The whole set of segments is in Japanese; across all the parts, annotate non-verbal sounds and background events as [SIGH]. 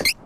you [LAUGHS]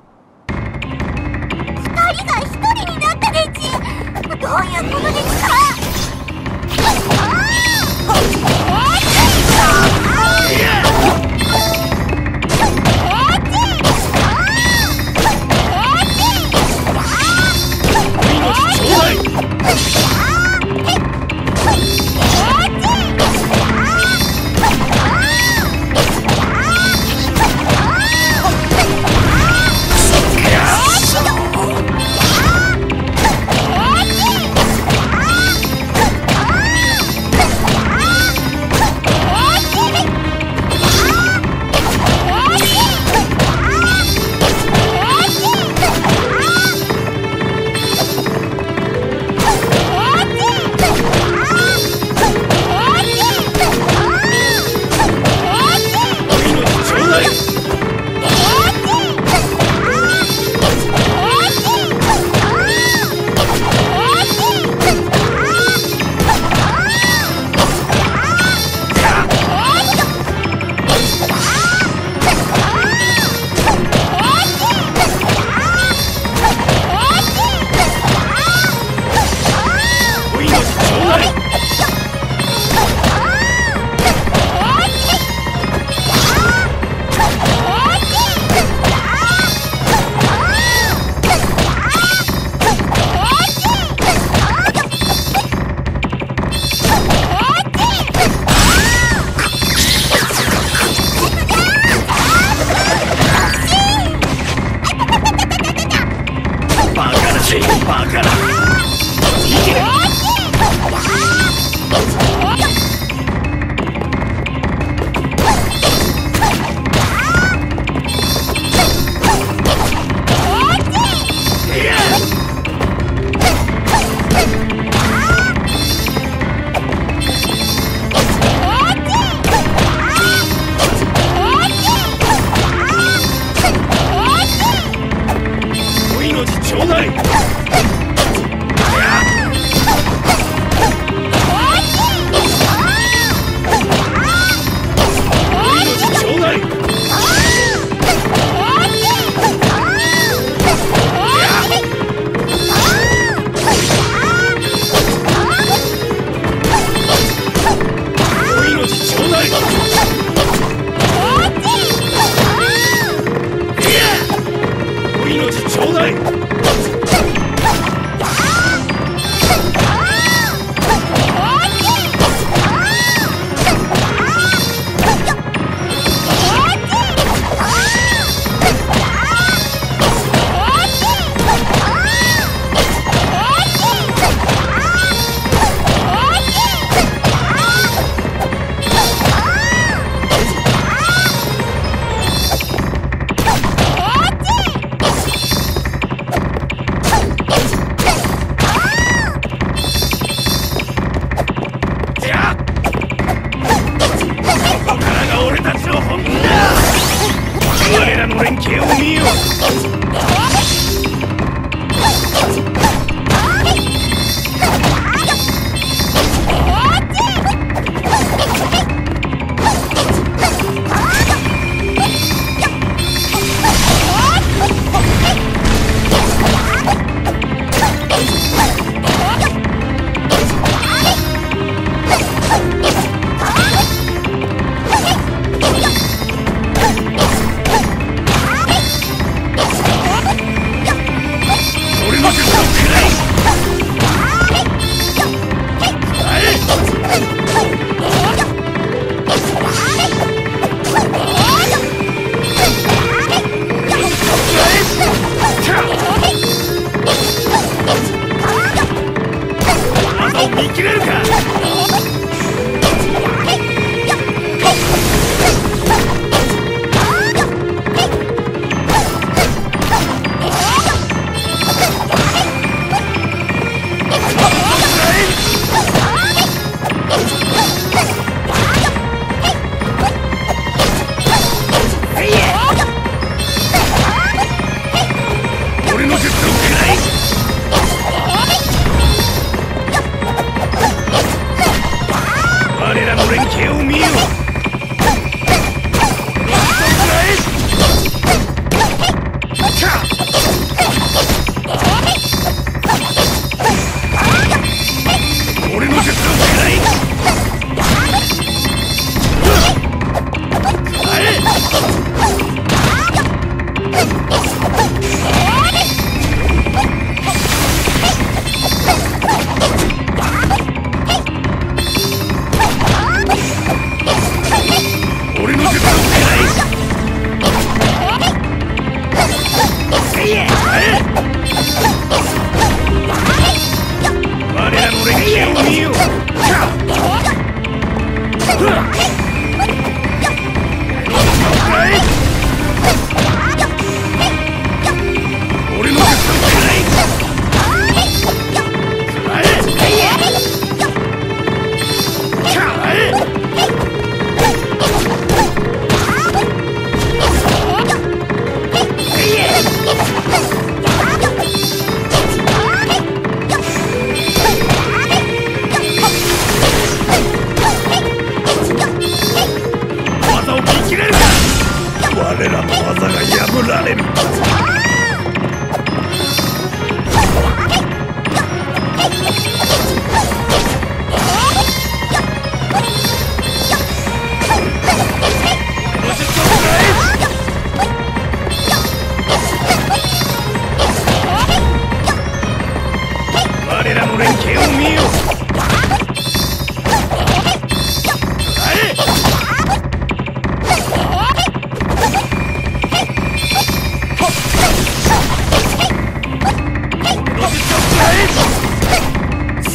手を見よ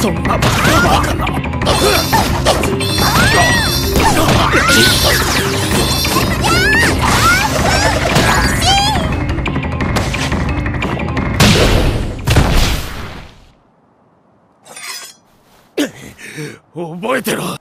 そんなバカな覚えてろ